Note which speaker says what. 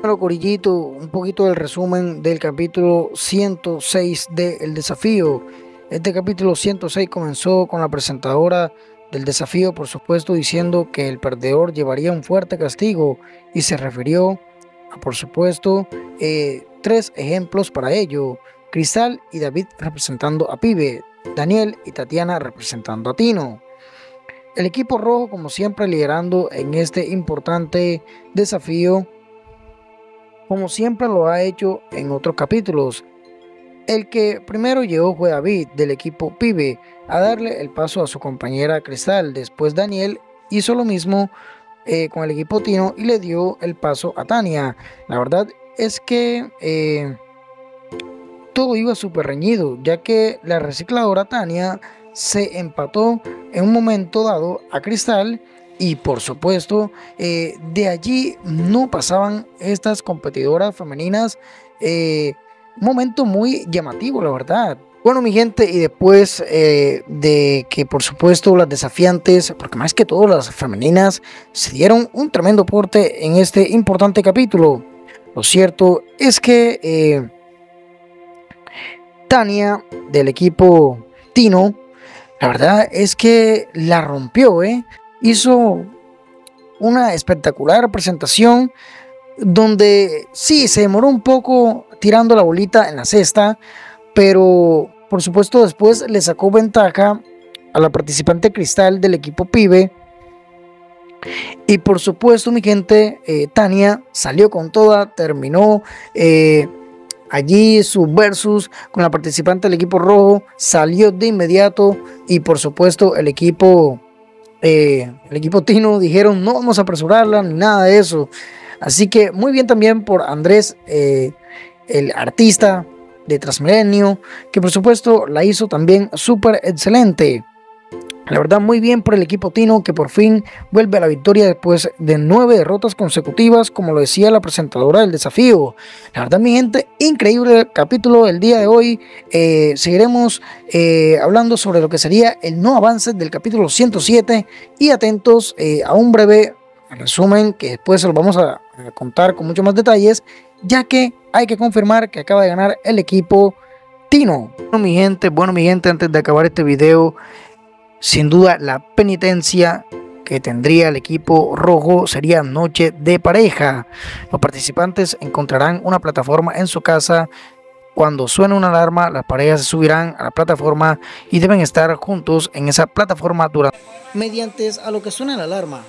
Speaker 1: Bueno, Corillito, un poquito del resumen del capítulo 106 de El Desafío. Este capítulo 106 comenzó con la presentadora del desafío, por supuesto, diciendo que el perdedor llevaría un fuerte castigo y se refirió a, por supuesto, eh, tres ejemplos para ello. Cristal y David representando a Pibe, Daniel y Tatiana representando a Tino. El equipo rojo, como siempre, liderando en este importante desafío, como siempre lo ha hecho en otros capítulos. El que primero llegó fue David del equipo Pibe a darle el paso a su compañera Cristal. Después Daniel hizo lo mismo eh, con el equipo Tino y le dio el paso a Tania. La verdad es que eh, todo iba súper reñido, ya que la recicladora Tania se empató en un momento dado a Cristal y por supuesto eh, de allí no pasaban estas competidoras femeninas momento muy llamativo, la verdad. Bueno, mi gente, y después eh, de que, por supuesto, las desafiantes, porque más que todo las femeninas, se dieron un tremendo porte en este importante capítulo. Lo cierto es que eh, Tania, del equipo Tino, la verdad es que la rompió, ¿eh? Hizo una espectacular presentación donde sí se demoró un poco tirando la bolita en la cesta, pero por supuesto después le sacó ventaja a la participante cristal del equipo Pibe. Y por supuesto, mi gente, eh, Tania salió con toda, terminó eh, allí su versus con la participante del equipo rojo, salió de inmediato y por supuesto el equipo, eh, el equipo Tino dijeron no vamos a apresurarla ni nada de eso. Así que muy bien también por Andrés, eh, el artista de Transmilenio, que por supuesto la hizo también súper excelente. La verdad, muy bien por el equipo Tino que por fin vuelve a la victoria después de nueve derrotas consecutivas, como lo decía la presentadora del desafío. La verdad, mi gente, increíble capítulo del día de hoy. Eh, seguiremos eh, hablando sobre lo que sería el no avance del capítulo 107 y atentos a un breve resumen que después se lo vamos a, contar con muchos más detalles, ya que hay que confirmar que acaba de ganar el equipo Tino. Bueno mi gente, bueno mi gente, antes de acabar este video, sin duda la penitencia que tendría el equipo rojo sería noche de pareja. Los participantes encontrarán una plataforma en su casa. Cuando suene una alarma, las parejas se subirán a la plataforma y deben estar juntos en esa plataforma durante mediante a lo que suena la alarma.